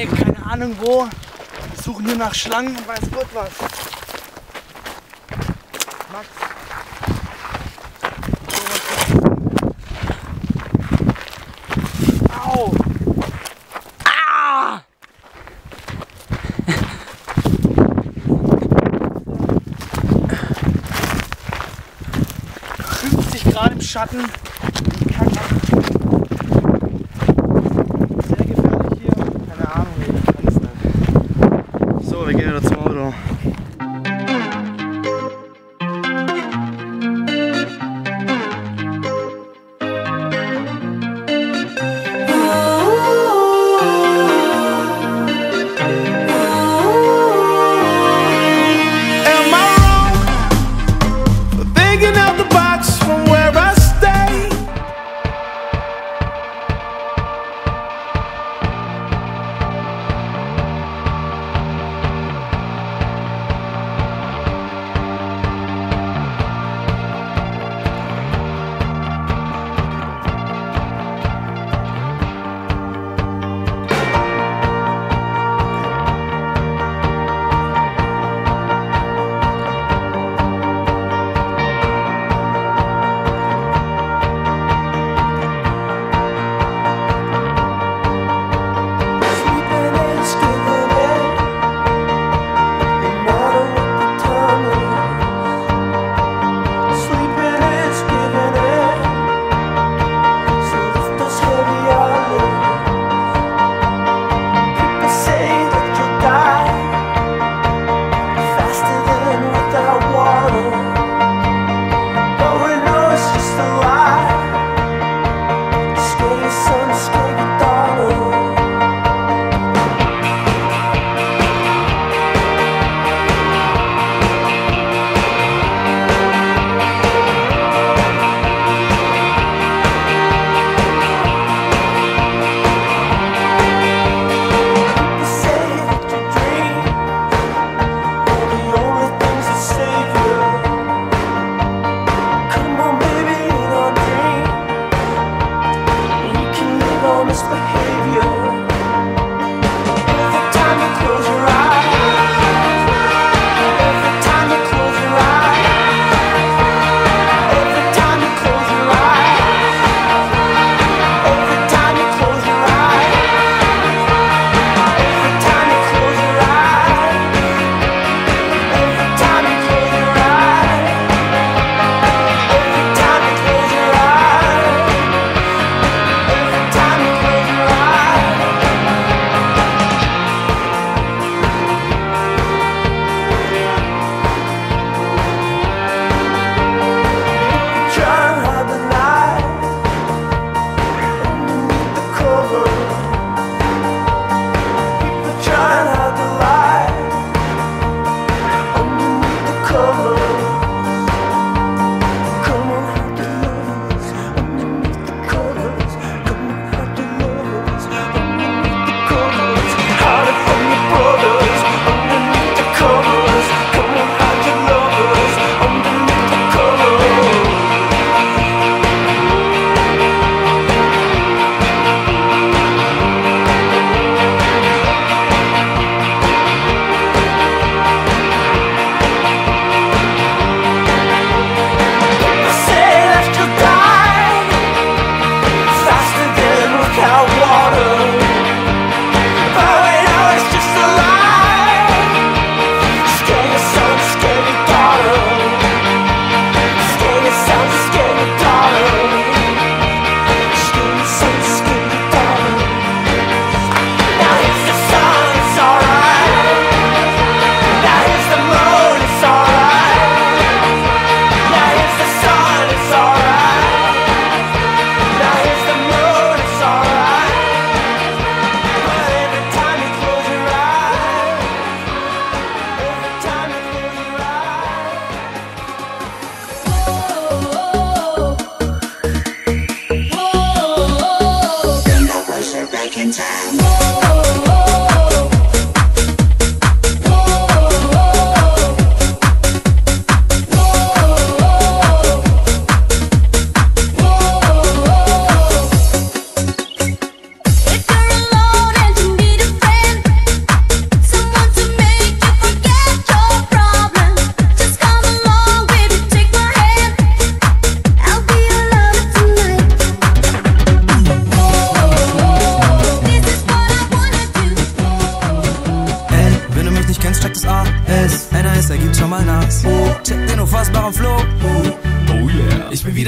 Lübeck, keine Ahnung wo. Suchen hier nach Schlangen und weiß Gott was. Max. Au! Ah! Schützt sich im Schatten.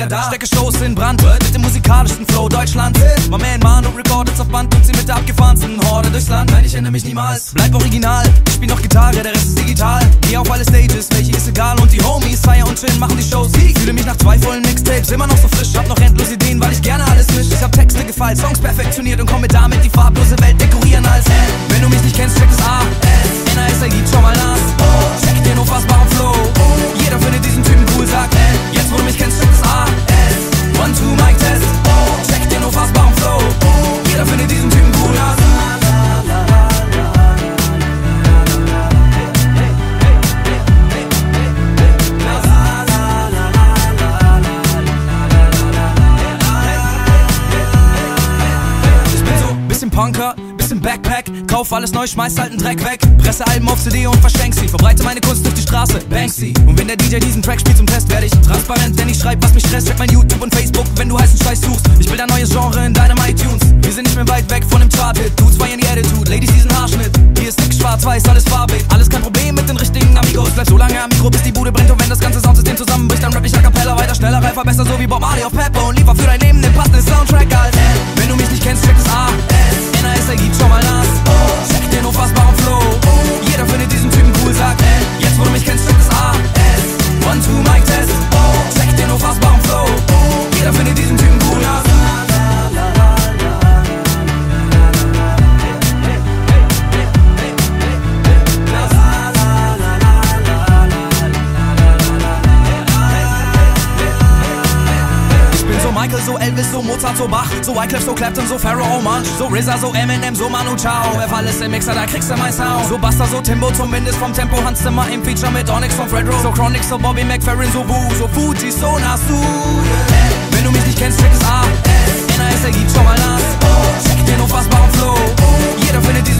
Wieder da. Stecke Shows in Brand, mit dem musikalischsten Flow Deutschland. My man Manu recordet auf Band und sie mit der abgefahrensten Horde durchs Land. Nein, ich ändere mich niemals. Bleib original, ich spiel noch Gitarre, der Rest ist digital. Geh auf alle Stages, welche ist egal. Und die Homies feiern und chillen, machen die Shows. Fühle mich nach zwei vollen Mixtapes immer noch so frisch. Hab noch endlos Ideen, weil ich gerne alles misch. Ich hab Texte gefeilt, Songs perfektioniert und komme damit die farblose Welt Punker, bisschen Backpack, kauf alles neu, schmeiß alten Dreck weg. Presse Alben auf CD und verschenk sie, verbreite meine Kunst durch die Straße, Banksy. Und wenn der DJ diesen Track spielt zum Test, werde ich transparent, denn ich schreib, was mich stresst. Check mein YouTube und Facebook, wenn du heißen Scheiß suchst. Ich will ein neues Genre in deinem iTunes. so Bach, so Wyclef, so Clapton, so Pharaoh, oh Mann, so RZA, so Eminem, so Manu Chao. Werf alles im Mixer, da kriegst du mein Sound. So Buster, so Timbo, zumindest vom Tempo. Hans Zimmer im Feature mit Onyx von Fredro. So Chronic, so Bobby McFerrin, so Wu, so Fuji, so Nasu. Wenn du mich nicht kennst, check es ab. NAS ergibt schon mal nass. Check den unfassbaren Flow. Jeder findet die